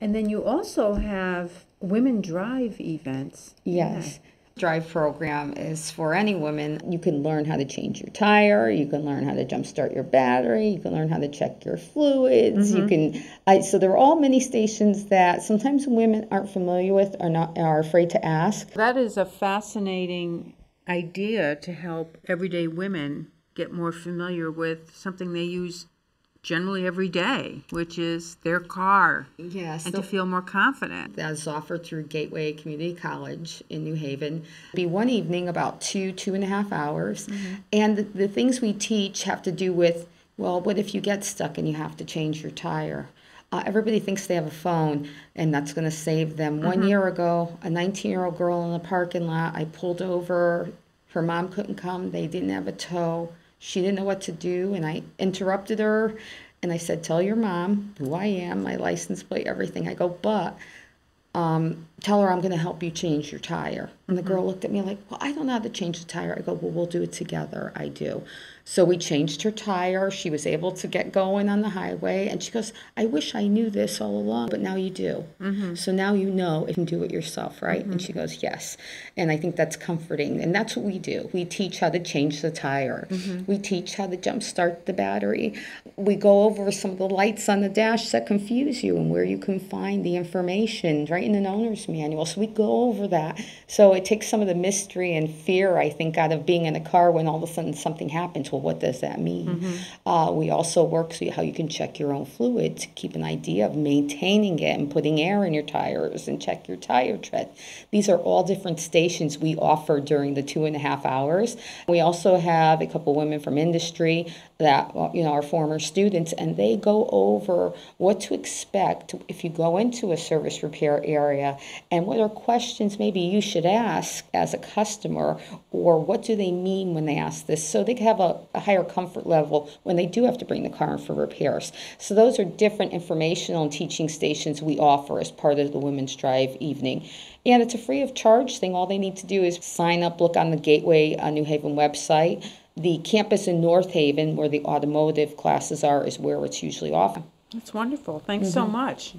And then you also have women drive events. Yes. Drive program is for any woman. You can learn how to change your tire. You can learn how to jumpstart your battery. You can learn how to check your fluids. You mm-hmm. can. I, so there are all many stations that sometimes women aren't familiar with, or not, are afraid to ask. That is a fascinating idea to help everyday women get more familiar with something they use generally every day, which is their car, Yes. and to feel more confident. that is offered through Gateway Community College in New Haven. Be one evening, about two, two and a half hours. And the, the things we teach have to do with well, what if you get stuck and you have to change your tire? Uh, everybody thinks they have a phone and that's going to save them. One year ago, a 19 year old girl in the parking lot, I pulled over. Her mom couldn't come, they didn't have a tow. She didn't know what to do, and I interrupted her and I said, Tell your mom who I am, my license plate, everything. I go, But um, tell her I'm going to help you change your tire. And the girl looked at me like, well, I don't know how to change the tire. I go, well, we'll do it together. I do. So we changed her tire. She was able to get going on the highway. And she goes, I wish I knew this all along, but now you do. Mm-hmm. So now you know you can do it yourself, right? And mm-hmm. she goes, yes. And I think that's comforting. And that's what we do. We teach how to change the tire. Mm-hmm. We teach how to jump start the battery. We go over some of the lights on the dash that confuse you and where you can find the information right in an owner's manual. So we go over that. So it takes some of the mystery and fear, I think, out of being in a car when all of a sudden something happens. Well, what does that mean? Uh, we also work so how you can check your own fluid to keep an idea of maintaining it and putting air in your tires and check your tire tread. These are all different stations we offer during the two and a half hours. We also have a couple women from industry that uh, you know are former students and they go over what to expect if you go into a service repair area and what are questions maybe you should ask as a customer or what do they mean when they ask this so they have a, a higher comfort level when they do have to bring the car in for repairs so those are different informational and teaching stations we offer as part of the women's drive evening and it's a free of charge thing all they need to do is sign up look on the gateway uh, new haven website the campus in North Haven, where the automotive classes are, is where it's usually offered. That's wonderful. Thanks so much.